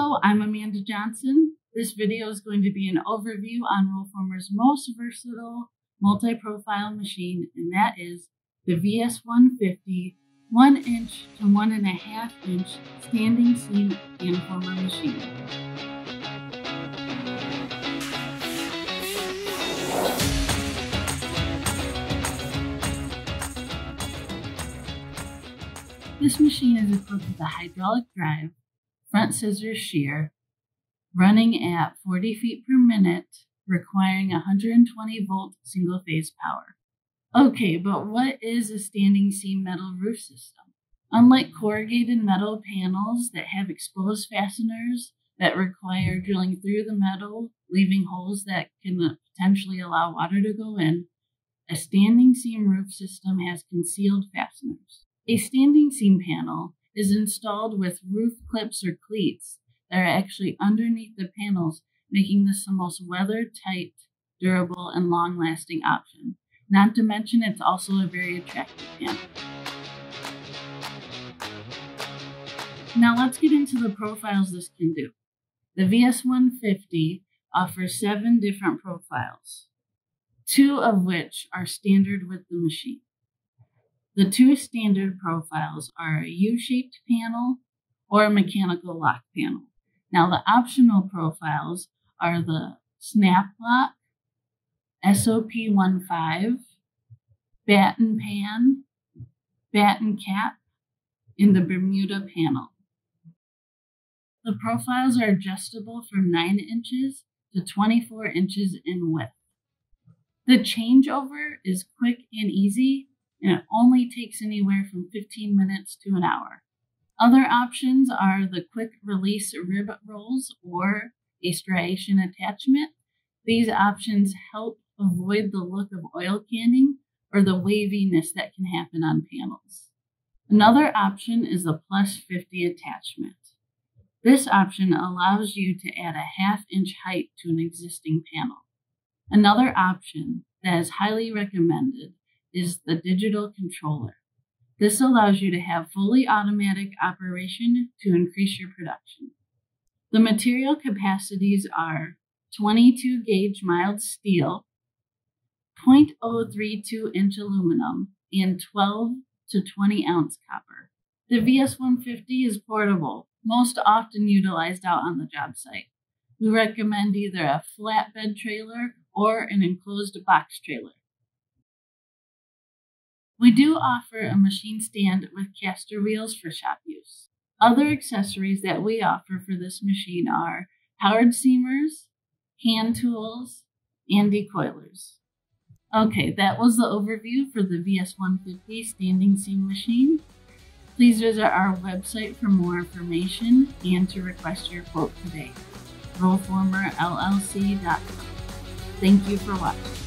Hello, I'm Amanda Johnson. This video is going to be an overview on Roll Former's most versatile multi-profile machine, and that is the VS150 one inch to one and a half inch standing seam Panformer machine. This machine is equipped with a hydraulic drive, front scissors shear, running at 40 feet per minute, requiring 120 volt single phase power. Okay, but what is a standing seam metal roof system? Unlike corrugated metal panels that have exposed fasteners that require drilling through the metal, leaving holes that can potentially allow water to go in, a standing seam roof system has concealed fasteners. A standing seam panel is installed with roof clips or cleats that are actually underneath the panels, making this the most weather tight, durable, and long lasting option. Not to mention, it's also a very attractive panel. Now let's get into the profiles this can do. The VS150 offers seven different profiles, two of which are standard with the machine. The two standard profiles are a U-shaped panel or a mechanical lock panel. Now the optional profiles are the snap lock, SOP15, batten pan, batten cap, and the Bermuda panel. The profiles are adjustable from 9 inches to 24 inches in width. The changeover is quick and easy and it only takes anywhere from 15 minutes to an hour. Other options are the quick release rib rolls or a striation attachment. These options help avoid the look of oil canning or the waviness that can happen on panels. Another option is the plus 50 attachment. This option allows you to add a half inch height to an existing panel. Another option that is highly recommended is the digital controller. This allows you to have fully automatic operation to increase your production. The material capacities are 22 gauge mild steel, 0.032 inch aluminum, and 12 to 20 ounce copper. The VS150 is portable, most often utilized out on the job site. We recommend either a flatbed trailer or an enclosed box trailer. We do offer a machine stand with caster wheels for shop use. Other accessories that we offer for this machine are powered seamers, hand tools, and decoilers. Okay, that was the overview for the VS150 standing seam machine. Please visit our website for more information and to request your quote today. RollformerLLC.com. Thank you for watching.